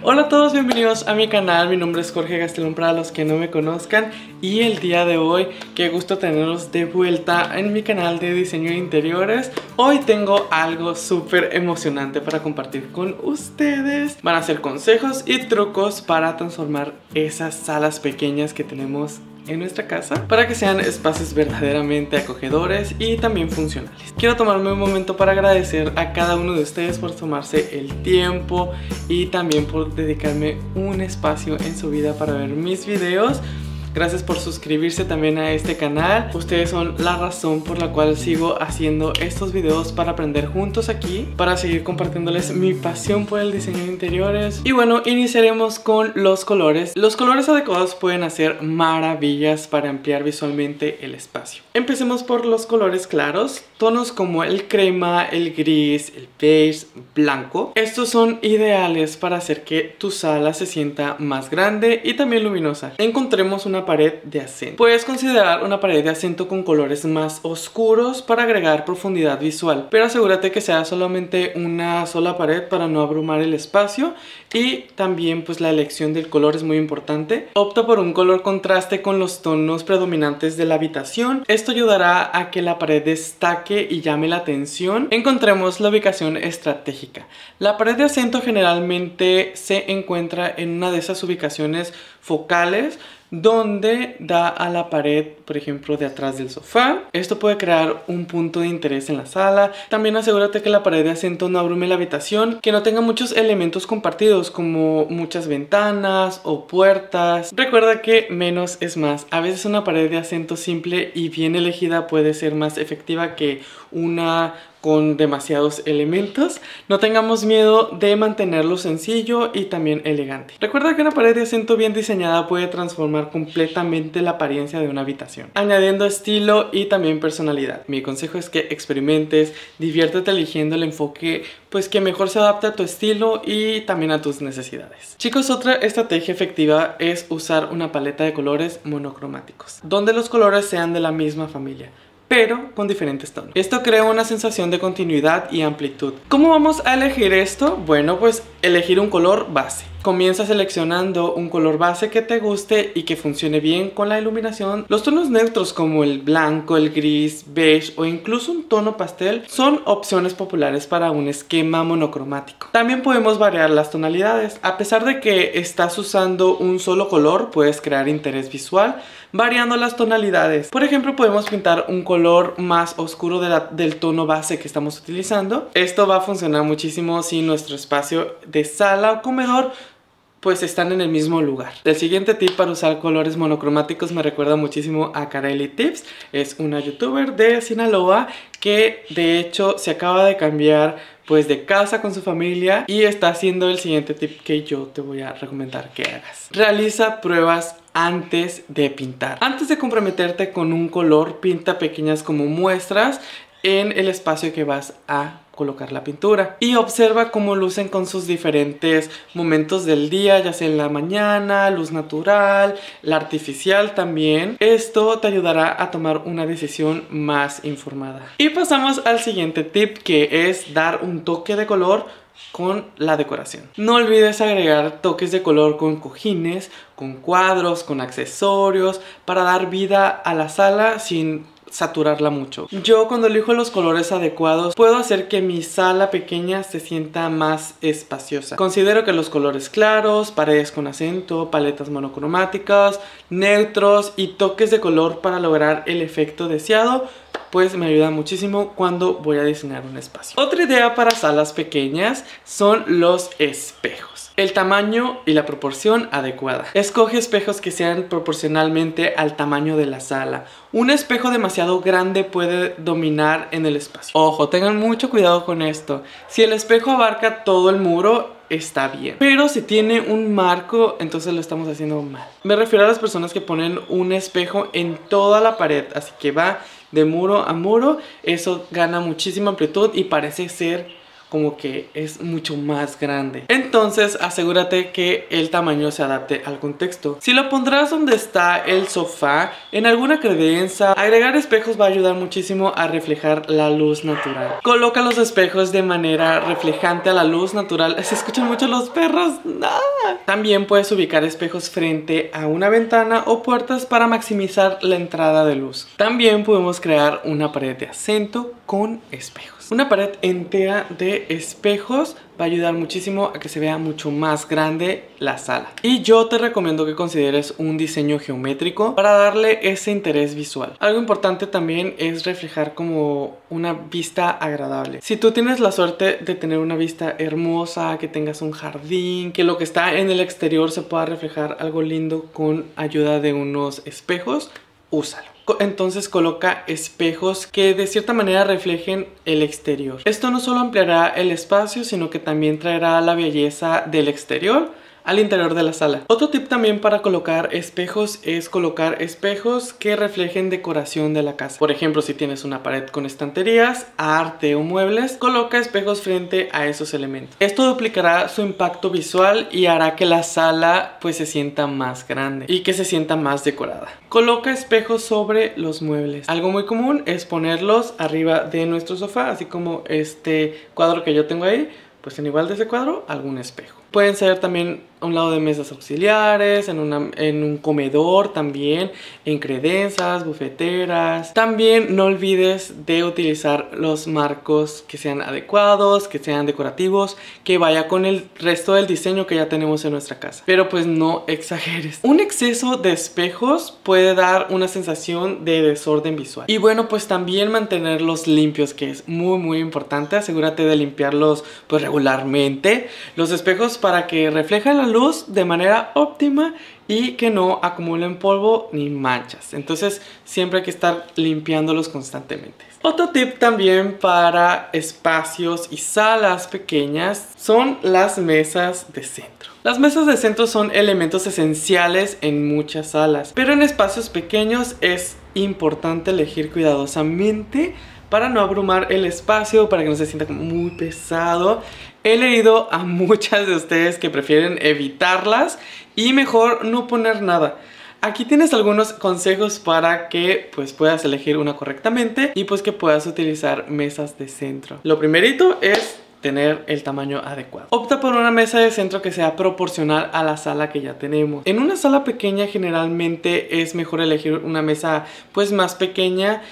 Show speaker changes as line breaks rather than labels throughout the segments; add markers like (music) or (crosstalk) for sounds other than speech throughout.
Hola a todos, bienvenidos a mi canal, mi nombre es Jorge Gastelón para los que no me conozcan. Y el día de hoy, qué gusto tenerlos de vuelta en mi canal de diseño de interiores. Hoy tengo algo súper emocionante para compartir con ustedes. Van a ser consejos y trucos para transformar esas salas pequeñas que tenemos en nuestra casa para que sean espacios verdaderamente acogedores y también funcionales. Quiero tomarme un momento para agradecer a cada uno de ustedes por tomarse el tiempo y también por dedicarme un espacio en su vida para ver mis videos. Gracias por suscribirse también a este canal. Ustedes son la razón por la cual sigo haciendo estos videos para aprender juntos aquí, para seguir compartiéndoles mi pasión por el diseño de interiores. Y bueno, iniciaremos con los colores. Los colores adecuados pueden hacer maravillas para ampliar visualmente el espacio. Empecemos por los colores claros, tonos como el crema, el gris, el beige, blanco. Estos son ideales para hacer que tu sala se sienta más grande y también luminosa. Encontremos una pared de. Puedes considerar una pared de acento con colores más oscuros para agregar profundidad visual, pero asegúrate que sea solamente una sola pared para no abrumar el espacio y también pues la elección del color es muy importante. Opta por un color contraste con los tonos predominantes de la habitación. Esto ayudará a que la pared destaque y llame la atención. Encontremos la ubicación estratégica. La pared de acento generalmente se encuentra en una de esas ubicaciones focales donde da a la pared, por ejemplo, de atrás del sofá. Esto puede crear un punto de interés en la sala. También asegúrate que la pared de asiento no abrume la habitación, que no tenga muchos elementos compartidos como muchas ventanas o puertas. Recuerda que menos es más. A veces una pared de asiento simple y bien elegida puede ser más efectiva que una con demasiados elementos. No tengamos miedo de mantenerlo sencillo y también elegante. Recuerda que una pared de acento bien diseñada puede transformar completamente la apariencia de una habitación, añadiendo estilo y también personalidad. Mi consejo es que experimentes, diviértete eligiendo el enfoque pues que mejor se adapte a tu estilo y también a tus necesidades. Chicos, otra estrategia efectiva es usar una paleta de colores monocromáticos, donde los colores sean de la misma familia pero con diferentes tonos. Esto crea una sensación de continuidad y amplitud. ¿Cómo vamos a elegir esto? Bueno, pues elegir un color base. Comienza seleccionando un color base que te guste y que funcione bien con la iluminación. Los tonos neutros como el blanco, el gris, beige o incluso un tono pastel son opciones populares para un esquema monocromático. También podemos variar las tonalidades. A pesar de que estás usando un solo color, puedes crear interés visual variando las tonalidades. Por ejemplo, podemos pintar un color más oscuro del tono base que estamos utilizando. Esto va a funcionar muchísimo si nuestro espacio de sala o comedor pues están en el mismo lugar. El siguiente tip para usar colores monocromáticos me recuerda muchísimo a Kareli Tips. Es una youtuber de Sinaloa que de hecho se acaba de cambiar pues de casa con su familia y está haciendo el siguiente tip que yo te voy a recomendar que hagas. Realiza pruebas antes de pintar. Antes de comprometerte con un color, pinta pequeñas como muestras en el espacio que vas a colocar la pintura y observa cómo lucen con sus diferentes momentos del día, ya sea en la mañana, luz natural, la artificial también. Esto te ayudará a tomar una decisión más informada. Y pasamos al siguiente tip que es dar un toque de color con la decoración. No olvides agregar toques de color con cojines, con cuadros, con accesorios, para dar vida a la sala sin saturarla mucho. Yo cuando elijo los colores adecuados puedo hacer que mi sala pequeña se sienta más espaciosa. Considero que los colores claros, paredes con acento, paletas monocromáticas, neutros y toques de color para lograr el efecto deseado pues me ayuda muchísimo cuando voy a diseñar un espacio. Otra idea para salas pequeñas son los espejos. El tamaño y la proporción adecuada. Escoge espejos que sean proporcionalmente al tamaño de la sala. Un espejo demasiado grande puede dominar en el espacio. Ojo, tengan mucho cuidado con esto. Si el espejo abarca todo el muro, está bien. Pero si tiene un marco, entonces lo estamos haciendo mal. Me refiero a las personas que ponen un espejo en toda la pared, así que va de muro a muro, eso gana muchísima amplitud y parece ser como que es mucho más grande. Entonces asegúrate que el tamaño se adapte al contexto. Si lo pondrás donde está el sofá, en alguna credenza, agregar espejos va a ayudar muchísimo a reflejar la luz natural. Coloca los espejos de manera reflejante a la luz natural. ¿Se escuchan mucho los perros? También puedes ubicar espejos frente a una ventana o puertas para maximizar la entrada de luz. También podemos crear una pared de acento con espejos. Una pared entera de espejos va a ayudar muchísimo a que se vea mucho más grande la sala. Y yo te recomiendo que consideres un diseño geométrico para darle ese interés visual. Algo importante también es reflejar como una vista agradable. Si tú tienes la suerte de tener una vista hermosa, que tengas un jardín, que lo que está en el exterior se pueda reflejar algo lindo con ayuda de unos espejos, úsalo. Entonces coloca espejos que de cierta manera reflejen el exterior. Esto no solo ampliará el espacio, sino que también traerá la belleza del exterior al interior de la sala. Otro tip también para colocar espejos es colocar espejos que reflejen decoración de la casa. Por ejemplo, si tienes una pared con estanterías, arte o muebles, coloca espejos frente a esos elementos. Esto duplicará su impacto visual y hará que la sala pues se sienta más grande y que se sienta más decorada. Coloca espejos sobre los muebles. Algo muy común es ponerlos arriba de nuestro sofá, así como este cuadro que yo tengo ahí, pues en igual de ese cuadro, algún espejo. Pueden ser también a un lado de mesas auxiliares, en, una, en un comedor también, en credenzas, bufeteras. También no olvides de utilizar los marcos que sean adecuados, que sean decorativos, que vaya con el resto del diseño que ya tenemos en nuestra casa. Pero pues no exageres. Un exceso de espejos puede dar una sensación de desorden visual. Y bueno, pues también mantenerlos limpios, que es muy muy importante. Asegúrate de limpiarlos pues regularmente. Los espejos que reflejen la luz de manera óptima y que no acumulen polvo ni manchas. Entonces siempre hay que estar limpiándolos constantemente. Otro tip también para espacios y salas pequeñas son las mesas de centro. Las mesas de centro son elementos esenciales en muchas salas, pero en espacios pequeños es importante elegir cuidadosamente para no abrumar el espacio, para que no se sienta muy pesado He leído a muchas de ustedes que prefieren evitarlas y mejor no poner nada. Aquí tienes algunos consejos para que pues puedas elegir una correctamente y pues que puedas utilizar mesas de centro. Lo primerito es tener el tamaño adecuado. Opta por una mesa de centro que sea proporcional a la sala que ya tenemos. En una sala pequeña generalmente es mejor elegir una mesa pues más pequeña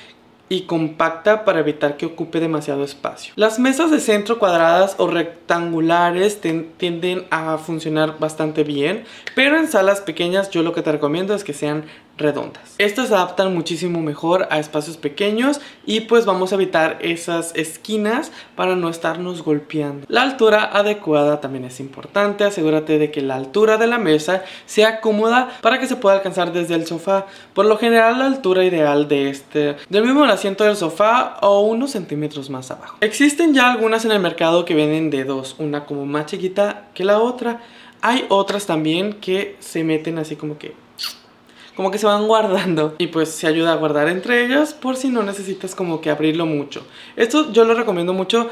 y compacta para evitar que ocupe demasiado espacio. Las mesas de centro cuadradas o rectangulares tienden a funcionar bastante bien, pero en salas pequeñas yo lo que te recomiendo es que sean redondas. Estas se adaptan muchísimo mejor a espacios pequeños y pues vamos a evitar esas esquinas para no estarnos golpeando. La altura adecuada también es importante, asegúrate de que la altura de la mesa sea cómoda para que se pueda alcanzar desde el sofá. Por lo general la altura ideal de este, del mismo asiento del sofá o unos centímetros más abajo. Existen ya algunas en el mercado que vienen de dos, una como más chiquita que la otra. Hay otras también que se meten así como que como que se van guardando (laughs) y pues se ayuda a guardar entre ellas por si no necesitas como que abrirlo mucho. Esto yo lo recomiendo mucho,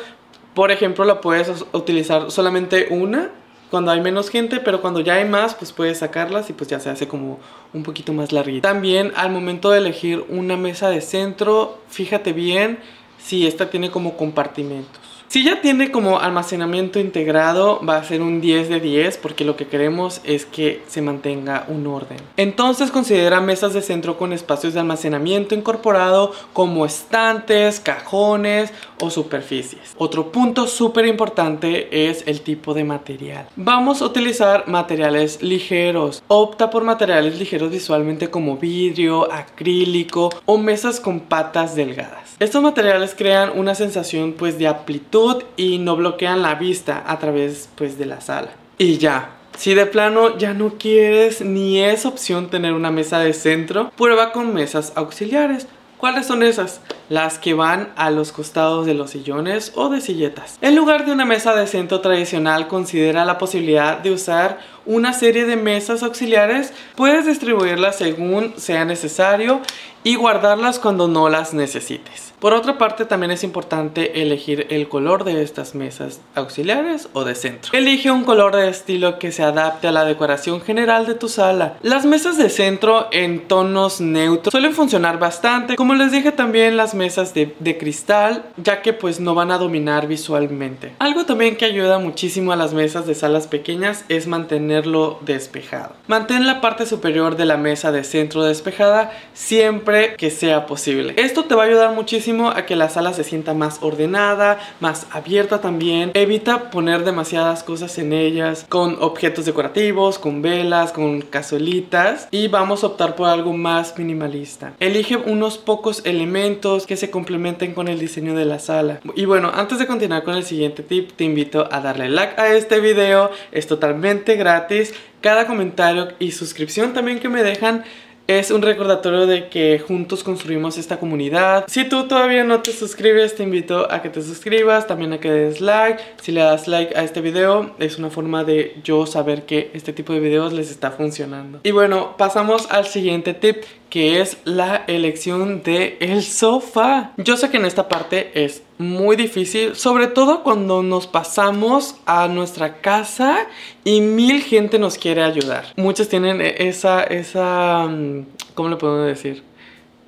por ejemplo lo puedes utilizar solamente una cuando hay menos gente, pero cuando ya hay más, pues puedes sacarlas y pues ya se hace como un poquito más larguita. También al momento de elegir una mesa de centro, fíjate bien si esta tiene como compartimentos. Si ya tiene como almacenamiento integrado, va a ser un 10 de 10 porque lo que queremos es que se mantenga un orden. Entonces considera mesas de centro con espacios de almacenamiento incorporado como estantes, cajones o superficies. Otro punto súper importante es el tipo de material. Vamos a utilizar materiales ligeros. Opta por materiales ligeros visualmente como vidrio, acrílico o mesas con patas delgadas. Estos materiales crean una sensación pues de amplitud y no bloquean la vista a través pues de la sala. Y ya, si de plano ya no quieres ni es opción tener una mesa de centro, prueba con mesas auxiliares. ¿Cuáles son esas? Las que van a los costados de los sillones o de silletas. En lugar de una mesa de centro tradicional, considera la posibilidad de usar una serie de mesas auxiliares. Puedes distribuirlas según sea necesario y guardarlas cuando no las necesites. Por otra parte, también es importante elegir el color de estas mesas auxiliares o de centro. Elige un color de estilo que se adapte a la decoración general de tu sala. Las mesas de centro en tonos neutros suelen funcionar bastante. Como les dije también las mesas de, cristal, ya que pues no van a dominar visualmente. Algo también que ayuda muchísimo a las mesas de salas pequeñas es mantenerlo despejado. Mantén la parte superior de la mesa de centro despejada siempre que sea posible. Esto te va a ayudar muchísimo a que la sala se sienta más ordenada, más abierta también. Evita poner demasiadas cosas en ellas, con objetos decorativos, con velas, con cazuelitas. Y vamos a optar por algo más minimalista. Elige unos pocos elementos que se complementen con el diseño de la sala. Y bueno, antes de continuar con el siguiente tip, te invito a darle like a este video. Es totalmente gratis. Cada comentario y suscripción también que me dejan es un recordatorio de que juntos construimos esta comunidad. Si tú todavía no te suscribes, te invito a que te suscribas, también a que des like. Si le das like a este video, es una forma de yo saber que este tipo de videos les está funcionando. Y bueno, pasamos al siguiente tip, que es la elección de el sofá. Yo sé que en esta parte es muy difícil, sobre todo cuando nos pasamos a nuestra casa y mil gente nos quiere ayudar. Muchos tienen esa, esa, mm, ¿cómo le podemos decir?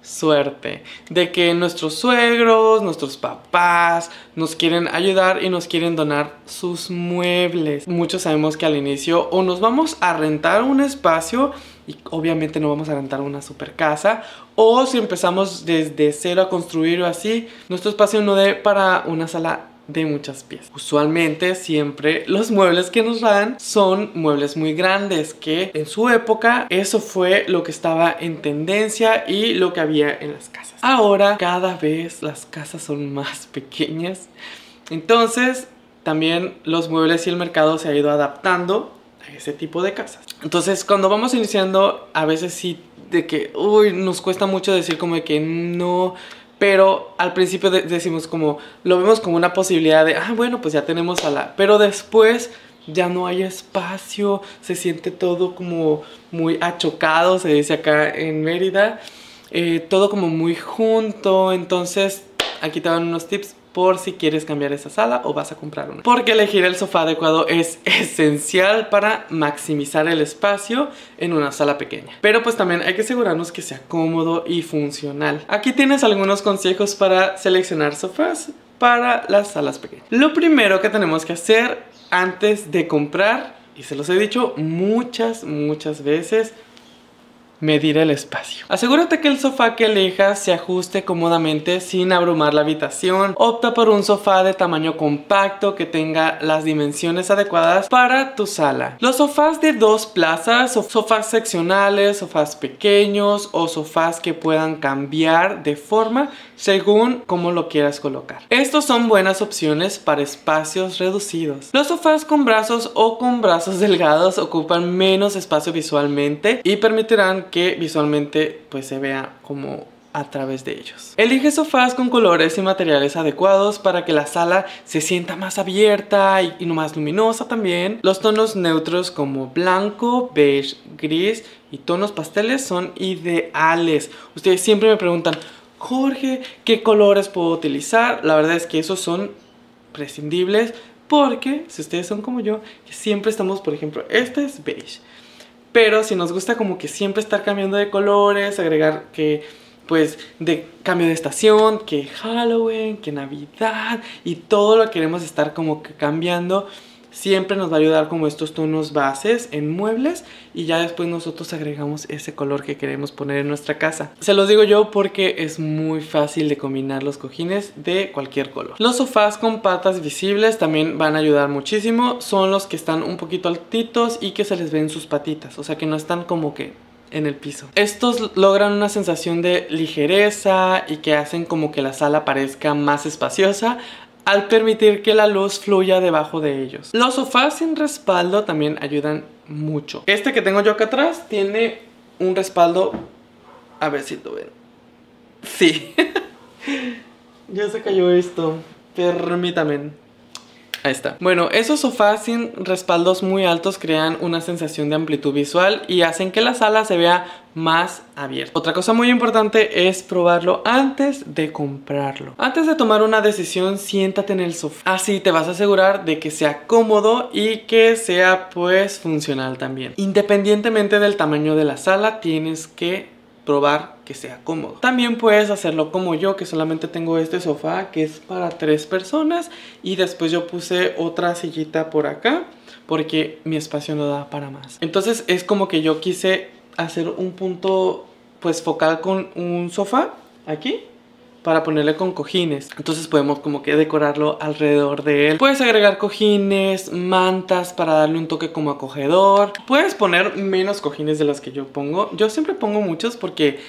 suerte de que nuestros suegros, nuestros papás nos quieren ayudar y nos quieren donar sus muebles. Muchos sabemos que al inicio o nos vamos a rentar un espacio y obviamente no vamos a rentar una super casa o si empezamos desde cero a construir o así, nuestro espacio no dé para una sala de muchas piezas. Usualmente siempre los muebles que nos dan son muebles muy grandes que en su época eso fue lo que estaba en tendencia y lo que había en las casas. Ahora cada vez las casas son más pequeñas. Entonces también los muebles y el mercado se ha ido adaptando ese tipo de casas. Entonces cuando vamos iniciando a veces sí de que uy, nos cuesta mucho decir como de que no pero al principio decimos como, lo vemos como una posibilidad de, ah, bueno, pues ya tenemos a la... Pero después ya no hay espacio, se siente todo como muy achocado, se dice acá en Mérida, eh, todo como muy junto, entonces aquí te dan unos tips por si quieres cambiar esa sala o vas a comprar una. Porque elegir el sofá adecuado es (laughs) esencial para maximizar el espacio en una sala pequeña. Pero pues también hay que asegurarnos que sea cómodo y funcional. Aquí tienes algunos consejos para seleccionar sofás para las salas pequeñas. Lo primero que tenemos que hacer antes de comprar, y se los he dicho muchas, muchas veces, medir el espacio. Asegúrate que el sofá que elijas se ajuste cómodamente sin abrumar la habitación. Opta por un sofá de tamaño compacto que tenga las dimensiones adecuadas para tu sala. Los sofás de dos plazas, sofás seccionales, sofás pequeños o sofás que puedan cambiar de forma según cómo lo quieras colocar. Estos son buenas opciones para espacios reducidos. Los sofás con brazos o con brazos (laughs) delgados ocupan menos espacio visualmente y permitirán que visualmente pues se vea como a través de ellos. Elige sofás con colores y materiales adecuados para que la sala se sienta más abierta y, no más luminosa también. Los tonos neutros como blanco, beige, gris y tonos pasteles son ideales. Ustedes siempre me preguntan, Jorge, ¿qué colores puedo utilizar? La verdad es que esos son prescindibles porque si ustedes son como yo, siempre estamos, por ejemplo, este es beige. Pero si nos gusta como que siempre estar cambiando de colores, agregar que pues de cambio de estación, que Halloween, que Navidad y todo lo queremos estar como que cambiando siempre nos va a ayudar como estos tonos bases en muebles y ya después nosotros agregamos ese color que queremos poner en nuestra casa. Se los digo yo porque es muy fácil de combinar los cojines de cualquier color. Los sofás con patas visibles también van a ayudar muchísimo. Son los que están un poquito altitos y que se les ven sus patitas, o sea que no están como que en el piso. Estos logran una sensación de ligereza y que hacen como que la sala parezca más espaciosa al permitir que la luz fluya debajo de ellos. Los sofás sin respaldo también ayudan mucho. Este que tengo yo acá atrás tiene un respaldo... A ver si lo ven. Sí. (laughs) ya se cayó esto. Permítame. Ahí está. Bueno, esos sofás sin respaldos muy altos crean una sensación de amplitud visual y hacen que la sala se vea más abierta. Otra cosa muy importante es probarlo antes de comprarlo. Antes de tomar una decisión, siéntate en el sofá. Así te vas a asegurar de que sea cómodo y que sea pues funcional también. Independientemente del tamaño de la sala, tienes que probar que sea cómodo. También puedes hacerlo como yo, que solamente tengo este sofá que es para tres personas y después yo puse otra sillita por acá porque mi espacio no da para más. Entonces es como que yo quise hacer un punto pues focal con un sofá aquí para ponerle con cojines. Entonces podemos como que decorarlo alrededor de él. Puedes agregar cojines, mantas para darle un toque como acogedor. Puedes poner menos cojines de las que yo pongo. Yo siempre pongo muchos porque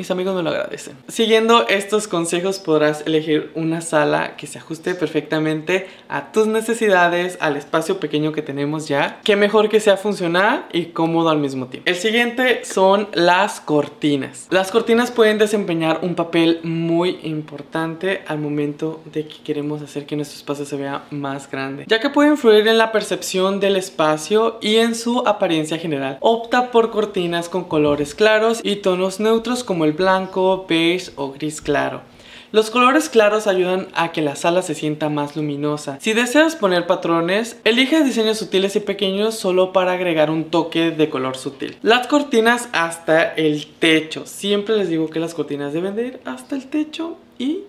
mis amigos me lo agradecen. Siguiendo estos consejos podrás elegir una sala que se ajuste perfectamente a tus necesidades, al espacio pequeño que tenemos ya. Que mejor que sea funcional y cómodo al mismo tiempo. El siguiente son las cortinas. Las cortinas pueden desempeñar un papel muy importante al momento de que queremos hacer que nuestro espacio se vea más grande. Ya que puede influir en la percepción del espacio y en su apariencia general. Opta por cortinas con colores claros y tonos neutros como el blanco, beige o gris claro. Los colores claros ayudan a que la sala se sienta más luminosa. Si deseas poner patrones, elige diseños sutiles y pequeños solo para agregar un toque de color sutil. Las cortinas hasta el techo. Siempre les digo que las cortinas deben de ir hasta el techo y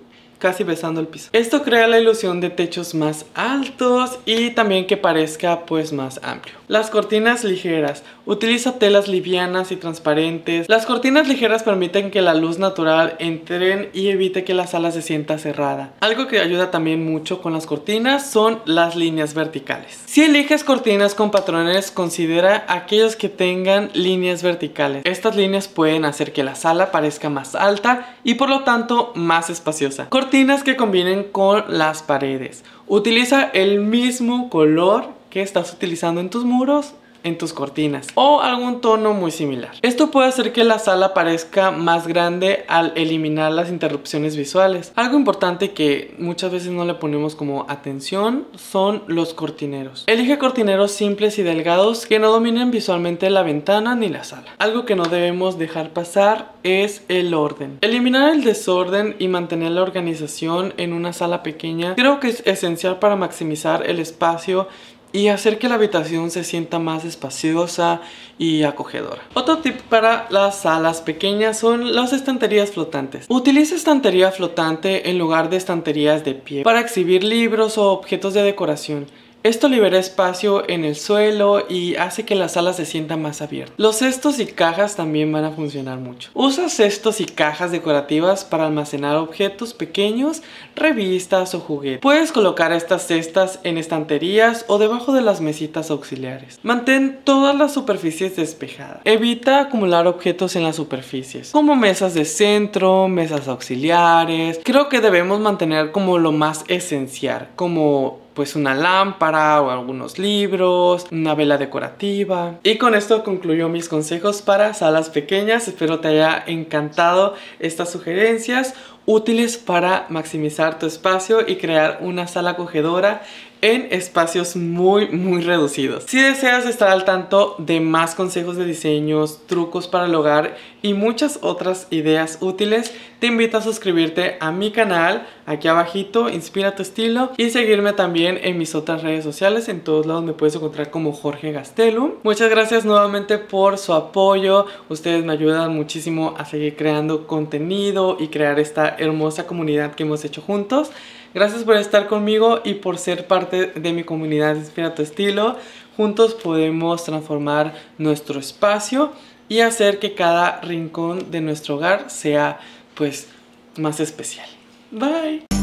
casi besando el piso. Esto crea la ilusión de techos más altos y también que parezca pues más amplio. Las cortinas ligeras. Utiliza telas livianas y transparentes. Las cortinas ligeras permiten que la luz natural entre y evite que la sala se sienta cerrada. Algo que ayuda también mucho con las cortinas son las líneas verticales. Si eliges cortinas con patrones, considera aquellos que tengan líneas verticales. Estas líneas pueden hacer que la sala parezca más alta y por lo tanto más espaciosa. Cortinas que combinen con las paredes. Utiliza el mismo color que estás utilizando en tus muros en tus cortinas o algún tono muy similar. Esto puede hacer que la sala parezca más grande al eliminar las interrupciones visuales. Algo importante que muchas veces no le ponemos como atención son los cortineros. Elige cortineros simples y delgados que no dominen visualmente la ventana ni la sala. Algo que no debemos dejar pasar es el orden. Eliminar el desorden y mantener la organización en una sala pequeña creo que es esencial para maximizar el espacio y hacer que la habitación se sienta más espaciosa y acogedora. Otro tip para las salas pequeñas son las estanterías flotantes. Utiliza estantería flotante en lugar de estanterías de pie para exhibir libros o objetos de decoración. Esto libera espacio en el suelo y hace que la sala se sienta más abierta. Los cestos y cajas también van a funcionar mucho. Usa cestos y cajas decorativas para almacenar objetos pequeños, revistas o juguetes. Puedes colocar estas cestas en estanterías o debajo de las mesitas auxiliares. Mantén todas las superficies despejadas. Evita acumular objetos en las superficies, como mesas de centro, mesas auxiliares. Creo que debemos mantener como lo más esencial, como pues una lámpara o algunos libros, una vela decorativa. Y con esto concluyo mis consejos para salas pequeñas. Espero te haya encantado estas sugerencias útiles para maximizar tu espacio y crear una sala acogedora en espacios muy muy reducidos. Si deseas estar al tanto de más consejos de diseños, trucos para el hogar y muchas otras ideas útiles, te invito a suscribirte a mi canal aquí abajito, Inspira tu estilo y seguirme también en mis otras redes sociales, en todos lados me puedes encontrar como Jorge Gastelum. Muchas gracias nuevamente por su apoyo, ustedes me ayudan muchísimo a seguir creando contenido y crear esta hermosa comunidad que hemos hecho juntos. Gracias por estar conmigo y por ser parte de mi comunidad Inspira tu estilo. Juntos podemos transformar nuestro espacio y hacer que cada rincón de nuestro hogar sea pues más especial. Bye.